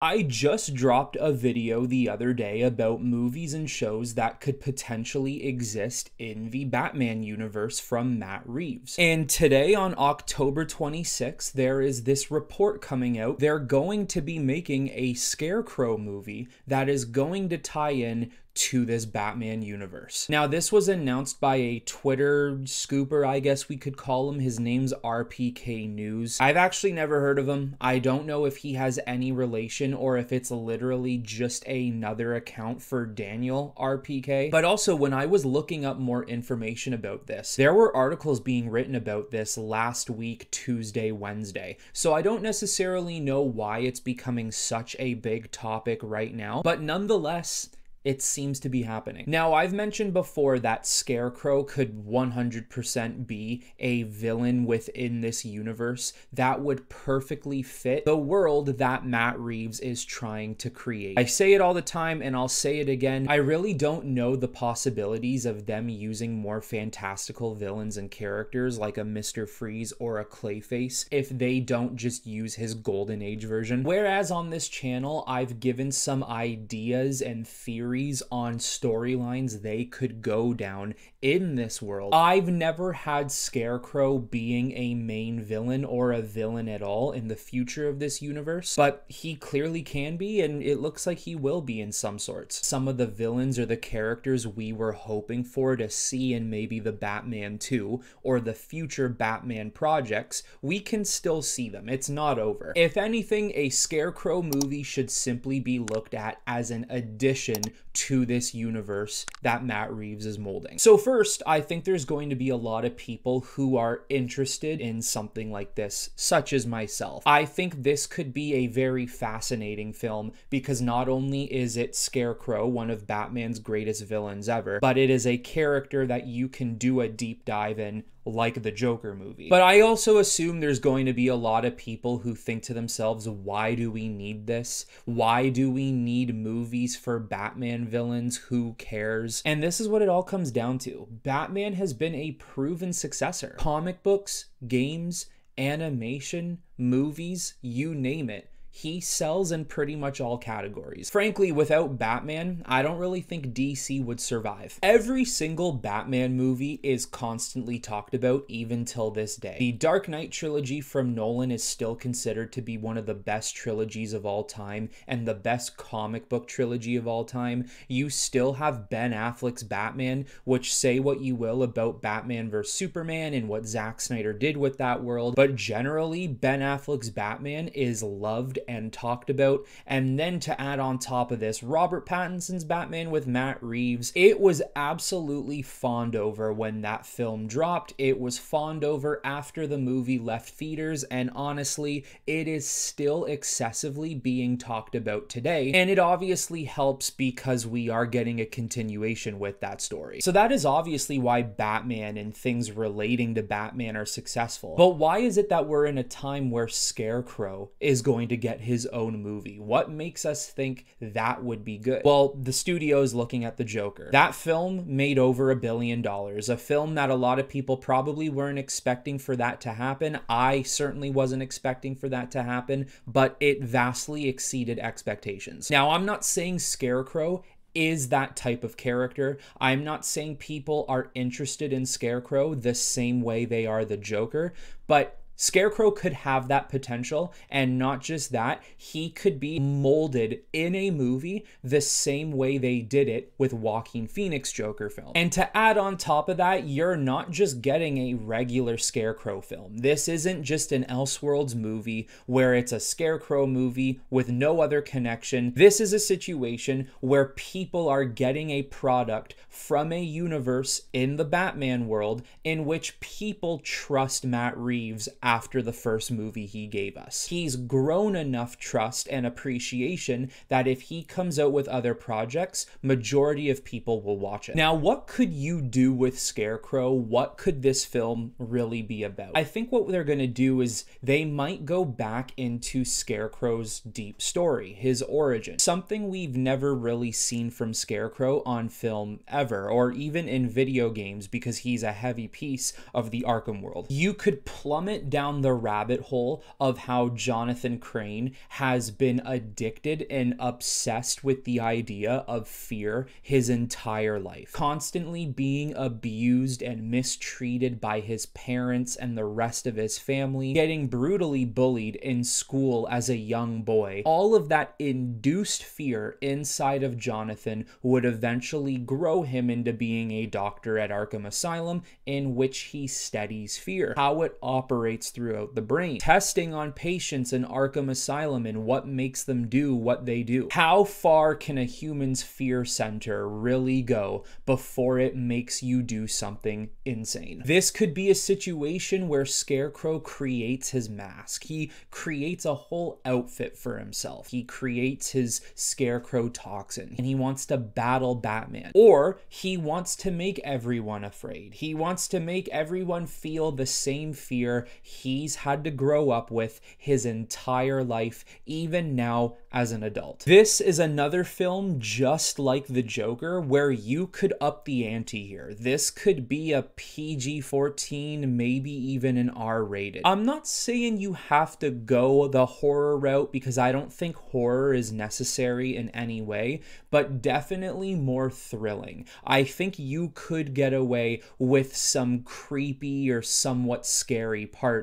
I just dropped a video the other day about movies and shows that could potentially exist in the Batman universe from Matt Reeves. And today, on October 26th, there is this report coming out. They're going to be making a Scarecrow movie that is going to tie in to this Batman universe. Now, this was announced by a Twitter scooper, I guess we could call him. His name's RPK News. I've actually never heard of him. I don't know if he has any relation or if it's literally just another account for Daniel RPK. But also, when I was looking up more information about this, there were articles being written about this last week, Tuesday, Wednesday. So I don't necessarily know why it's becoming such a big topic right now, but nonetheless, it seems to be happening. Now, I've mentioned before that Scarecrow could 100% be a villain within this universe that would perfectly fit the world that Matt Reeves is trying to create. I say it all the time and I'll say it again. I really don't know the possibilities of them using more fantastical villains and characters like a Mr. Freeze or a Clayface if they don't just use his Golden Age version. Whereas on this channel, I've given some ideas and theories theories on storylines they could go down in this world. I've never had Scarecrow being a main villain or a villain at all in the future of this universe, but he clearly can be, and it looks like he will be in some sorts. Some of the villains or the characters we were hoping for to see in maybe the Batman 2 or the future Batman projects, we can still see them. It's not over. If anything, a Scarecrow movie should simply be looked at as an addition to this universe that Matt Reeves is molding. So, first, I think there's going to be a lot of people who are interested in something like this, such as myself. I think this could be a very fascinating film because not only is it Scarecrow, one of Batman's greatest villains ever, but it is a character that you can do a deep dive in like the Joker movie. But I also assume there's going to be a lot of people who think to themselves, why do we need this? Why do we need movies for Batman villains? Who cares? And this is what it all comes down to Batman has been a proven successor. Comic books, games, animation, movies, you name it he sells in pretty much all categories. Frankly, without Batman, I don't really think DC would survive. Every single Batman movie is constantly talked about even till this day. The Dark Knight trilogy from Nolan is still considered to be one of the best trilogies of all time and the best comic book trilogy of all time. You still have Ben Affleck's Batman, which say what you will about Batman vs Superman and what Zack Snyder did with that world, but generally Ben Affleck's Batman is loved and talked about. And then to add on top of this, Robert Pattinson's Batman with Matt Reeves. It was absolutely fawned over when that film dropped. It was fawned over after the movie left theaters, and honestly, it is still excessively being talked about today. And it obviously helps because we are getting a continuation with that story. So that is obviously why Batman and things relating to Batman are successful. But why is it that we're in a time where Scarecrow is going to get his own movie? What makes us think that would be good? Well, the studio is looking at The Joker. That film made over a billion dollars, a film that a lot of people probably weren't expecting for that to happen. I certainly wasn't expecting for that to happen, but it vastly exceeded expectations. Now, I'm not saying Scarecrow is that type of character. I'm not saying people are interested in Scarecrow the same way they are the Joker, but Scarecrow could have that potential, and not just that, he could be molded in a movie the same way they did it with Joaquin Phoenix Joker film. And to add on top of that, you're not just getting a regular Scarecrow film. This isn't just an Elseworlds movie where it's a Scarecrow movie with no other connection. This is a situation where people are getting a product from a universe in the Batman world in which people trust Matt Reeves after the first movie he gave us. He's grown enough trust and appreciation that if he comes out with other projects, majority of people will watch it. Now, what could you do with Scarecrow? What could this film really be about? I think what they're going to do is they might go back into Scarecrow's deep story, his origin, something we've never really seen from Scarecrow on film ever, or even in video games because he's a heavy piece of the Arkham world. You could plummet down down the rabbit hole of how Jonathan Crane has been addicted and obsessed with the idea of fear his entire life, constantly being abused and mistreated by his parents and the rest of his family, getting brutally bullied in school as a young boy. All of that induced fear inside of Jonathan would eventually grow him into being a doctor at Arkham Asylum, in which he studies fear, how it operates throughout the brain, testing on patients in Arkham Asylum and what makes them do what they do. How far can a human's fear center really go before it makes you do something insane? This could be a situation where Scarecrow creates his mask. He creates a whole outfit for himself. He creates his Scarecrow toxin and he wants to battle Batman. Or he wants to make everyone afraid. He wants to make everyone feel the same fear he's had to grow up with his entire life, even now as an adult. This is another film just like The Joker where you could up the ante here. This could be a PG 14, maybe even an R rated. I'm not saying you have to go the horror route because I don't think horror is necessary in any way, but definitely more thrilling. I think you could get away with some creepy or somewhat scary parts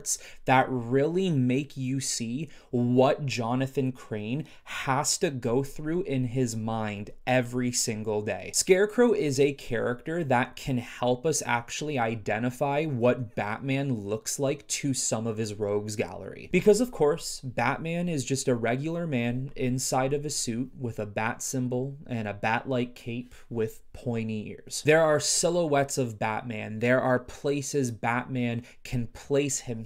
that really make you see what Jonathan Crane has to go through in his mind every single day. Scarecrow is a character that can help us actually identify what Batman looks like to some of his rogues gallery. Because, of course, Batman is just a regular man inside of a suit with a bat symbol and a bat like cape with pointy ears. There are silhouettes of Batman, there are places Batman can place himself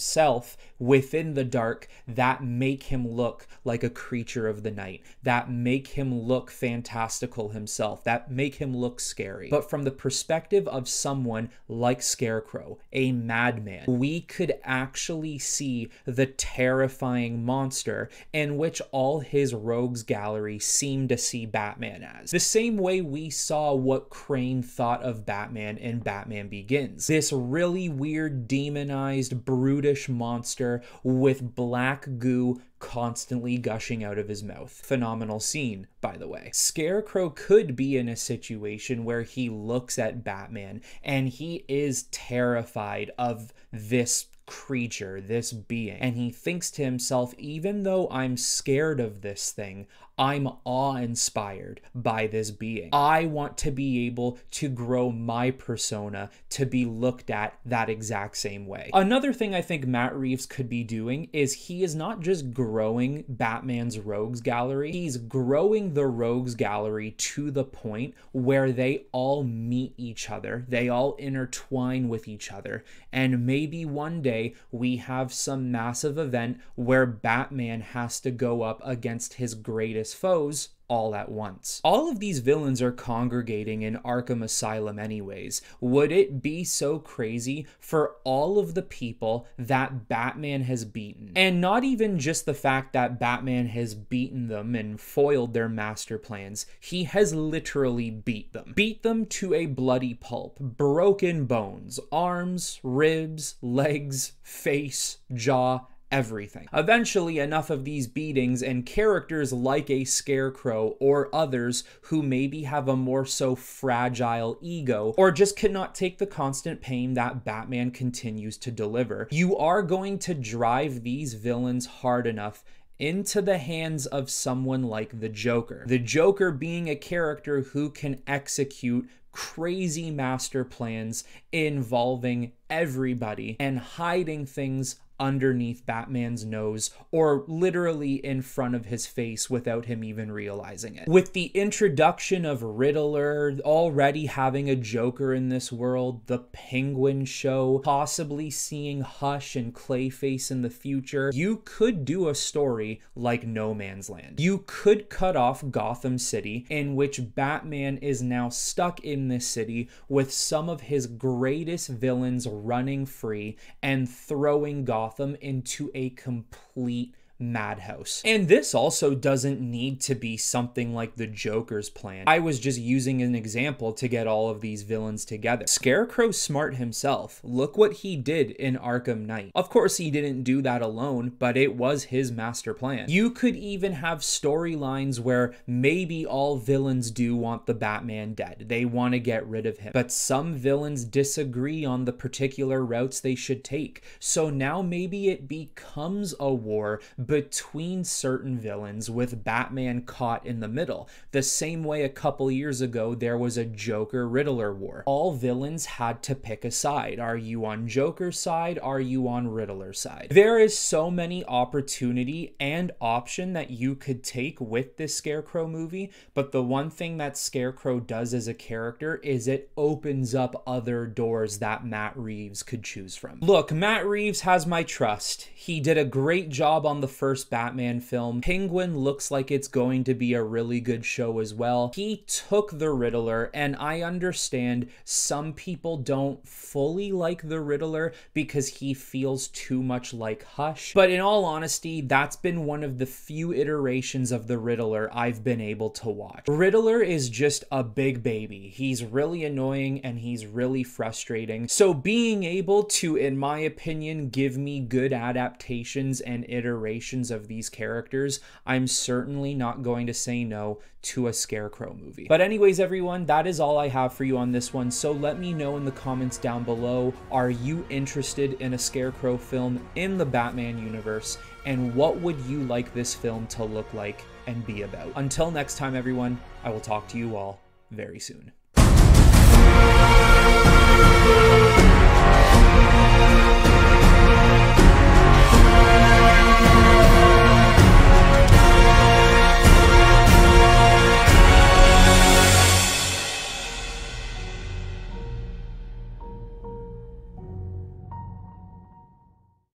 within the dark that make him look like a creature of the night, that make him look fantastical himself, that make him look scary. But from the perspective of someone like Scarecrow, a madman, we could actually see the terrifying monster in which all his rogues gallery seem to see Batman as. The same way we saw what Crane thought of Batman in Batman Begins. This really weird, demonized, brutish monster with black goo constantly gushing out of his mouth. Phenomenal scene, by the way. Scarecrow could be in a situation where he looks at Batman and he is terrified of this creature, this being, and he thinks to himself, even though I'm scared of this thing, I'm awe inspired by this being. I want to be able to grow my persona to be looked at that exact same way. Another thing I think Matt Reeves could be doing is he is not just growing Batman's rogues gallery, he's growing the rogues gallery to the point where they all meet each other, they all intertwine with each other, and maybe one day we have some massive event where Batman has to go up against his greatest foes all at once. All of these villains are congregating in Arkham Asylum, anyways. Would it be so crazy for all of the people that Batman has beaten? And not even just the fact that Batman has beaten them and foiled their master plans, he has literally beat them. Beat them to a bloody pulp, broken bones, arms, ribs, legs, face, jaw, everything. Eventually, enough of these beatings and characters like a Scarecrow or others who maybe have a more so fragile ego or just cannot take the constant pain that Batman continues to deliver. You are going to drive these villains hard enough into the hands of someone like the Joker. The Joker being a character who can execute crazy master plans involving everybody and hiding things underneath Batman's nose or literally in front of his face without him even realizing it. With the introduction of Riddler, already having a Joker in this world, the Penguin show, possibly seeing Hush and Clayface in the future, you could do a story like No Man's Land. You could cut off Gotham City, in which Batman is now stuck in this city with some of his greatest villains running free and throwing Gotham Gotham into a complete madhouse. And this also doesn't need to be something like the Joker's plan. I was just using an example to get all of these villains together. Scarecrow smart himself. Look what he did in Arkham Knight. Of course, he didn't do that alone, but it was his master plan. You could even have storylines where maybe all villains do want the Batman dead. They want to get rid of him. But some villains disagree on the particular routes they should take. So now maybe it becomes a war between certain villains with Batman caught in the middle. The same way a couple years ago there was a Joker Riddler war. All villains had to pick a side. Are you on Joker's side? Are you on Riddler's side? There is so many opportunity and option that you could take with this Scarecrow movie, but the one thing that Scarecrow does as a character is it opens up other doors that Matt Reeves could choose from. Look, Matt Reeves has my trust. He did a great job on the first Batman film. Penguin looks like it's going to be a really good show as well. He took the Riddler, and I understand some people don't fully like the Riddler because he feels too much like Hush. But in all honesty, that's been one of the few iterations of the Riddler I've been able to watch. Riddler is just a big baby. He's really annoying and he's really frustrating. So being able to, in my opinion, give me good adaptations and iterations of these characters, I'm certainly not going to say no to a Scarecrow movie. But anyways, everyone, that is all I have for you on this one. So let me know in the comments down below, are you interested in a Scarecrow film in the Batman universe? And what would you like this film to look like and be about? Until next time, everyone, I will talk to you all very soon.